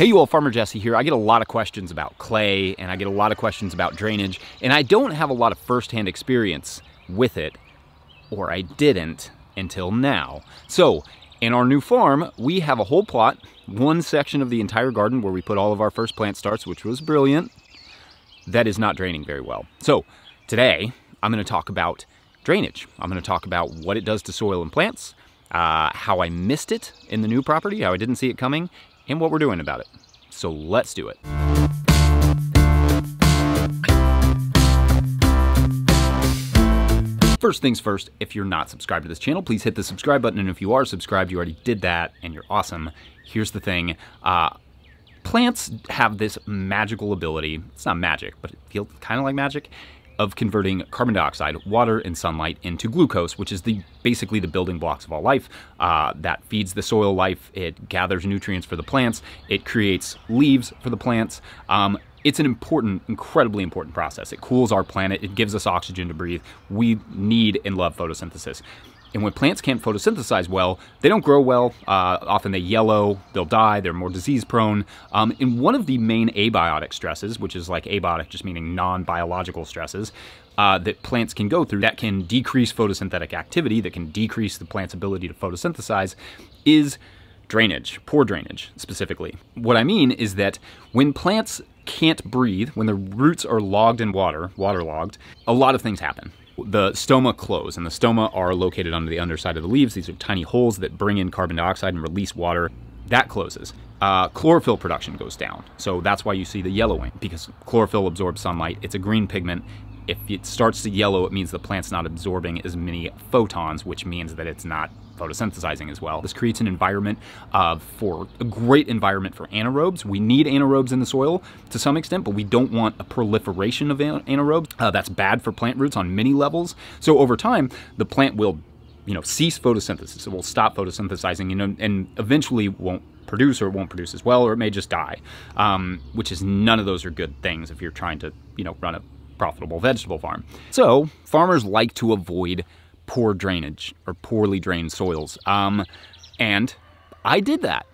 Hey you all, Farmer Jesse here. I get a lot of questions about clay and I get a lot of questions about drainage and I don't have a lot of firsthand experience with it, or I didn't until now. So in our new farm, we have a whole plot, one section of the entire garden where we put all of our first plant starts, which was brilliant, that is not draining very well. So today I'm gonna talk about drainage. I'm gonna talk about what it does to soil and plants, uh, how I missed it in the new property, how I didn't see it coming, and what we're doing about it. So let's do it. First things first, if you're not subscribed to this channel, please hit the subscribe button. And if you are subscribed, you already did that and you're awesome. Here's the thing. Uh, plants have this magical ability. It's not magic, but it feels kind of like magic of converting carbon dioxide, water, and sunlight into glucose, which is the basically the building blocks of all life. Uh, that feeds the soil life. It gathers nutrients for the plants. It creates leaves for the plants. Um, it's an important, incredibly important process. It cools our planet. It gives us oxygen to breathe. We need and love photosynthesis. And when plants can't photosynthesize well, they don't grow well. Uh, often they yellow, they'll die, they're more disease prone. Um, and one of the main abiotic stresses, which is like abiotic just meaning non biological stresses, uh, that plants can go through that can decrease photosynthetic activity, that can decrease the plant's ability to photosynthesize, is drainage, poor drainage specifically. What I mean is that when plants can't breathe, when their roots are logged in water, waterlogged, a lot of things happen the stoma close, and the stoma are located under the underside of the leaves. These are tiny holes that bring in carbon dioxide and release water. That closes. Uh, chlorophyll production goes down. So that's why you see the yellowing, because chlorophyll absorbs sunlight. It's a green pigment. If it starts to yellow, it means the plant's not absorbing as many photons, which means that it's not photosynthesizing as well. This creates an environment uh, for a great environment for anaerobes. We need anaerobes in the soil to some extent, but we don't want a proliferation of anaerobes. Uh, that's bad for plant roots on many levels. So over time, the plant will you know, cease photosynthesis. It will stop photosynthesizing you know, and eventually won't produce or it won't produce as well, or it may just die, um, which is none of those are good things if you're trying to, you know, run a profitable vegetable farm. So farmers like to avoid poor drainage or poorly drained soils. Um, and I did that,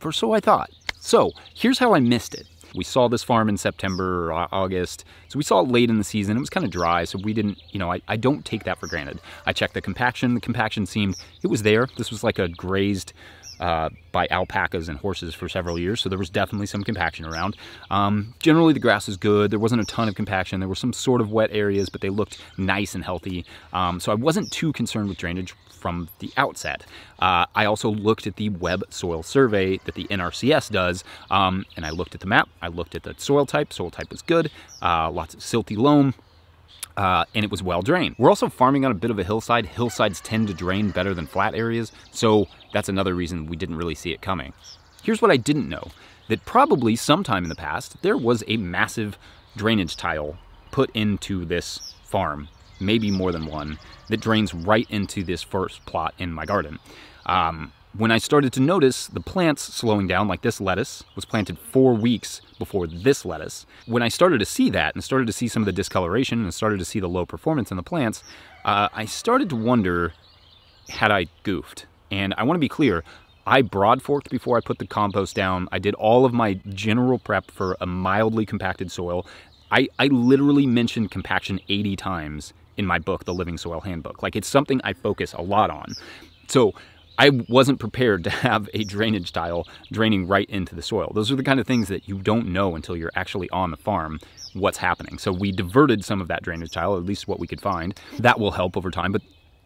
for so I thought. So here's how I missed it. We saw this farm in September or August, so we saw it late in the season. It was kind of dry, so we didn't, you know, I, I don't take that for granted. I checked the compaction. The compaction seemed, it was there. This was like a grazed uh, by alpacas and horses for several years, so there was definitely some compaction around. Um, generally, the grass is good. There wasn't a ton of compaction. There were some sort of wet areas, but they looked nice and healthy. Um, so I wasn't too concerned with drainage from the outset. Uh, I also looked at the web soil survey that the NRCS does, um, and I looked at the map. I looked at the soil type. Soil type was good. Uh, lots of silty loam, uh, and it was well drained. We're also farming on a bit of a hillside. Hillsides tend to drain better than flat areas, so that's another reason we didn't really see it coming. Here's what I didn't know, that probably sometime in the past, there was a massive drainage tile put into this farm, maybe more than one, that drains right into this first plot in my garden. Um, when I started to notice the plants slowing down, like this lettuce was planted four weeks before this lettuce, when I started to see that and started to see some of the discoloration and started to see the low performance in the plants, uh, I started to wonder had I goofed. And I want to be clear, I broad forked before I put the compost down. I did all of my general prep for a mildly compacted soil. I, I literally mentioned compaction 80 times in my book, The Living Soil Handbook. Like it's something I focus a lot on. So I wasn't prepared to have a drainage tile draining right into the soil. Those are the kind of things that you don't know until you're actually on the farm what's happening. So we diverted some of that drainage tile, at least what we could find. That will help over time, but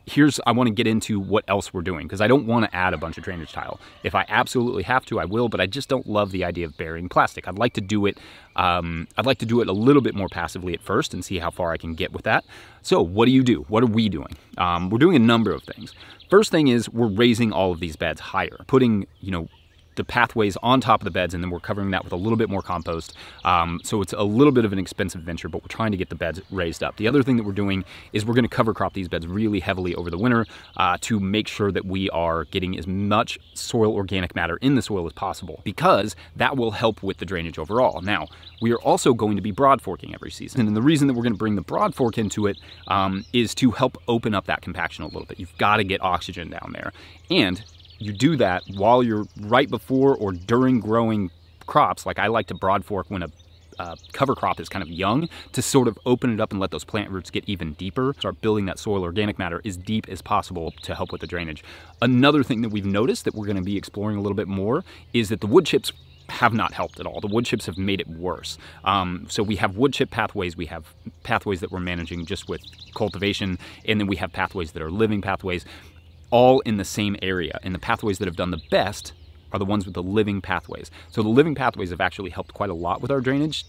here's I want to get into what else we're doing because I don't want to add a bunch of drainage tile. If I absolutely have to, I will, but I just don't love the idea of burying plastic. I'd like to do it. Um, I'd like to do it a little bit more passively at first and see how far I can get with that. So what do you do? What are we doing? Um, we're doing a number of things. First thing is we're raising all of these beds higher, putting you know the pathways on top of the beds and then we're covering that with a little bit more compost. Um, so it's a little bit of an expensive venture, but we're trying to get the beds raised up. The other thing that we're doing is we're going to cover crop these beds really heavily over the winter uh, to make sure that we are getting as much soil organic matter in the soil as possible because that will help with the drainage overall. Now, we are also going to be broad forking every season. And the reason that we're going to bring the broad fork into it um, is to help open up that compaction a little bit. You've got to get oxygen down there. And you do that while you're right before or during growing crops. Like I like to broad fork when a uh, cover crop is kind of young to sort of open it up and let those plant roots get even deeper, start building that soil organic matter as deep as possible to help with the drainage. Another thing that we've noticed that we're going to be exploring a little bit more is that the wood chips have not helped at all. The wood chips have made it worse. Um, so we have wood chip pathways, we have pathways that we're managing just with cultivation, and then we have pathways that are living pathways, all in the same area. And the pathways that have done the best are the ones with the living pathways. So the living pathways have actually helped quite a lot with our drainage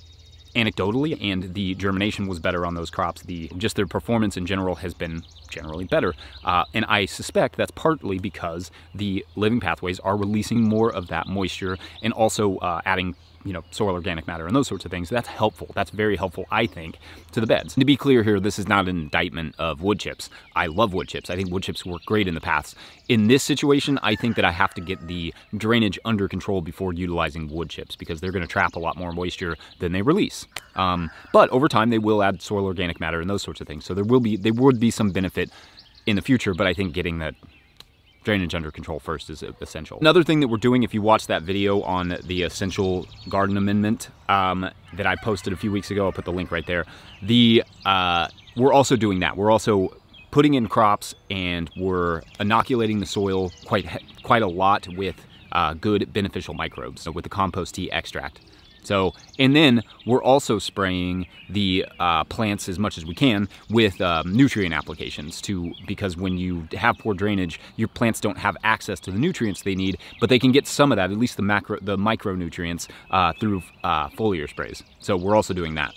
anecdotally and the germination was better on those crops the just their performance in general has been generally better uh, and i suspect that's partly because the living pathways are releasing more of that moisture and also uh, adding you know, soil organic matter and those sorts of things. That's helpful. That's very helpful, I think, to the beds. To be clear here, this is not an indictment of wood chips. I love wood chips. I think wood chips work great in the paths. In this situation, I think that I have to get the drainage under control before utilizing wood chips because they're going to trap a lot more moisture than they release. Um, but over time, they will add soil organic matter and those sorts of things. So there will be, there would be some benefit in the future, but I think getting that drainage under control first is essential. Another thing that we're doing, if you watch that video on the Essential Garden Amendment um, that I posted a few weeks ago, I'll put the link right there. The uh, We're also doing that. We're also putting in crops and we're inoculating the soil quite, quite a lot with uh, good beneficial microbes with the compost tea extract. So, and then we're also spraying the uh, plants as much as we can with uh, nutrient applications to because when you have poor drainage, your plants don't have access to the nutrients they need, but they can get some of that, at least the macro, the micronutrients, uh, through uh, foliar sprays. So we're also doing that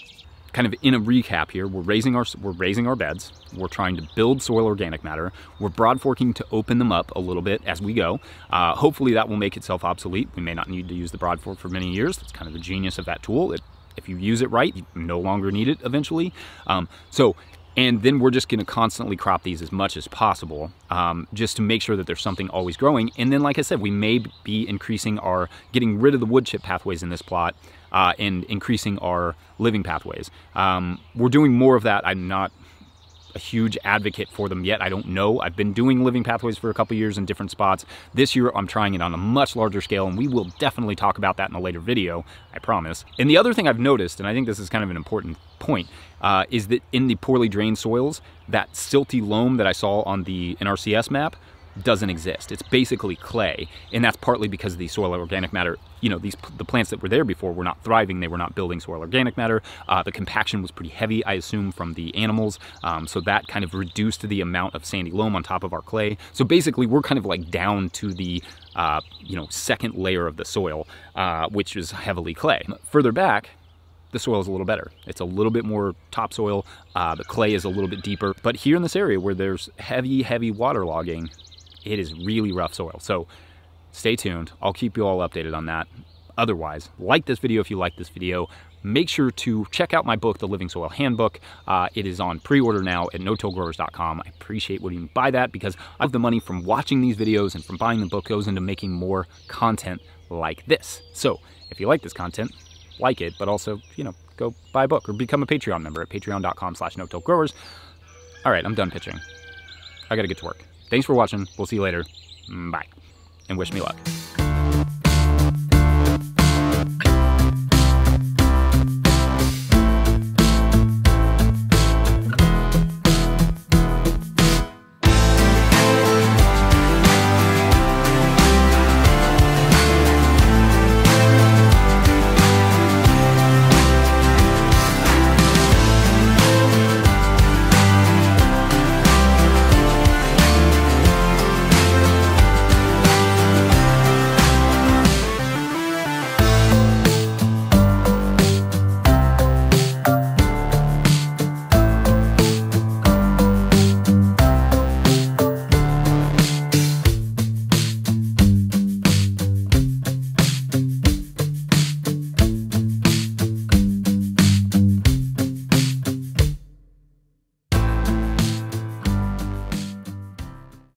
kind of in a recap here, we're raising our we're raising our beds. We're trying to build soil organic matter. We're broad forking to open them up a little bit as we go. Uh, hopefully that will make itself obsolete. We may not need to use the broad fork for many years. That's kind of the genius of that tool. It, if you use it right, you no longer need it eventually. Um, so and then we're just going to constantly crop these as much as possible um, just to make sure that there's something always growing. And then, like I said, we may be increasing our, getting rid of the wood chip pathways in this plot uh, and increasing our living pathways. Um, we're doing more of that. I'm not a huge advocate for them yet. I don't know. I've been doing living pathways for a couple years in different spots. This year, I'm trying it on a much larger scale, and we will definitely talk about that in a later video, I promise. And the other thing I've noticed, and I think this is kind of an important point, uh, is that in the poorly drained soils, that silty loam that I saw on the NRCS map, doesn't exist. It's basically clay, and that's partly because the soil organic matter, you know, these the plants that were there before were not thriving. They were not building soil organic matter. Uh, the compaction was pretty heavy, I assume, from the animals, um, so that kind of reduced the amount of sandy loam on top of our clay. So basically, we're kind of like down to the uh, you know second layer of the soil, uh, which is heavily clay. Further back, the soil is a little better. It's a little bit more topsoil. Uh, the clay is a little bit deeper. But here in this area where there's heavy, heavy waterlogging, it is really rough soil. So stay tuned. I'll keep you all updated on that. Otherwise, like this video if you like this video. Make sure to check out my book, The Living Soil Handbook. Uh, it is on pre-order now at no-tillgrowers.com. I appreciate when you buy that because of the money from watching these videos and from buying the book goes into making more content like this. So if you like this content, like it, but also, you know, go buy a book or become a Patreon member at patreon.com slash no-tillgrowers. All right, I'm done pitching. I gotta get to work. Thanks for watching. We'll see you later. Bye. And wish me luck.